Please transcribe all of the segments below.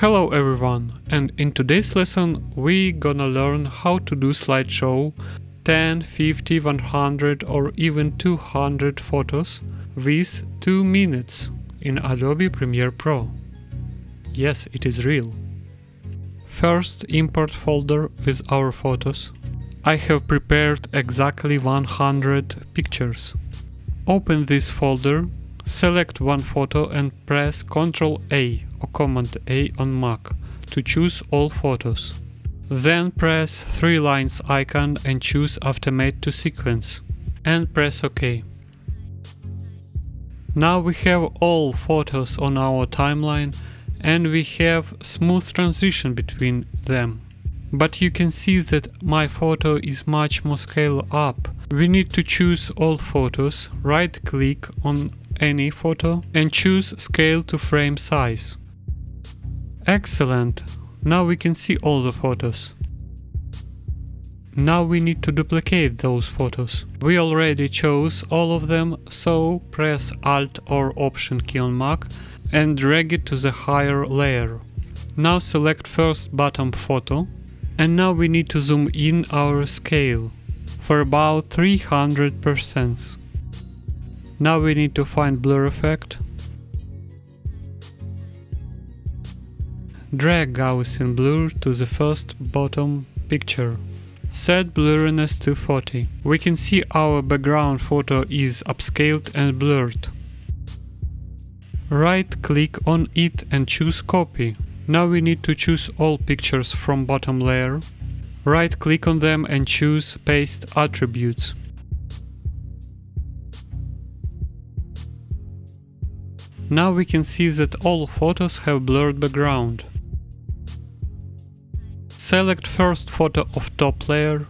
Hello everyone, and in today's lesson we gonna learn how to do slideshow 10, 50, 100 or even 200 photos with 2 minutes in Adobe Premiere Pro. Yes, it is real. First import folder with our photos. I have prepared exactly 100 pictures. Open this folder, select one photo and press Ctrl A or Command A on Mac to choose all photos. Then press three lines icon and choose Automate to Sequence and press OK. Now we have all photos on our timeline and we have smooth transition between them. But you can see that my photo is much more scale up. We need to choose all photos, right click on any photo and choose scale to frame size. Excellent! Now we can see all the photos. Now we need to duplicate those photos. We already chose all of them, so press Alt or Option key on Mac and drag it to the higher layer. Now select first bottom photo and now we need to zoom in our scale for about 300%. Now we need to find blur effect Drag Gaussian blur to the first bottom picture. Set blurriness to 40. We can see our background photo is upscaled and blurred. Right click on it and choose copy. Now we need to choose all pictures from bottom layer. Right click on them and choose paste attributes. Now we can see that all photos have blurred background. Select first photo of top layer.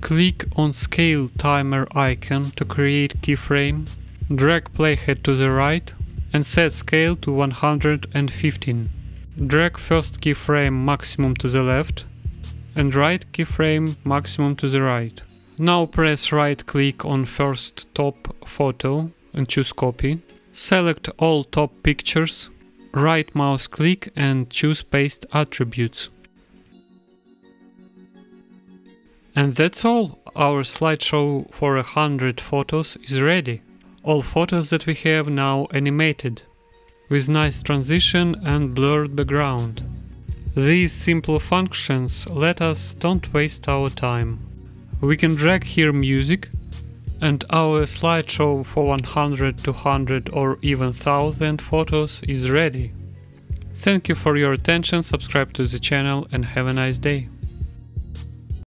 Click on scale timer icon to create keyframe. Drag playhead to the right and set scale to 115. Drag first keyframe maximum to the left and right keyframe maximum to the right. Now press right click on first top photo and choose copy. Select all top pictures, right mouse click and choose paste attributes. And that's all. Our slideshow for a hundred photos is ready. All photos that we have now animated, with nice transition and blurred background. These simple functions let us don't waste our time. We can drag here music and our slideshow for 100, 200 or even 1000 photos is ready. Thank you for your attention, subscribe to the channel and have a nice day.